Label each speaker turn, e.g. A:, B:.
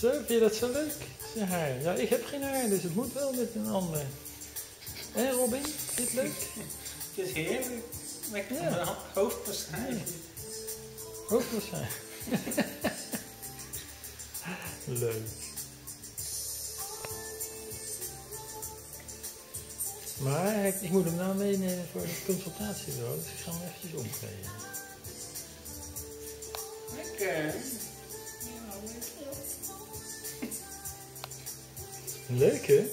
A: Zo, vind je dat zo leuk? Zijn haar. Ja, ik heb geen haar, dus het moet wel met een ander. En Robin, vind je het leuk?
B: Het is heerlijk. Lekker
A: Ja.
B: van mijn hoofd waarschijnlijk.
A: Hoogwaarschijnlijk. leuk. Maar ik, ik moet hem nou meenemen voor de consultatiebureau, dus ik ga hem eventjes omkleden.
B: Lekker.
A: Nelke?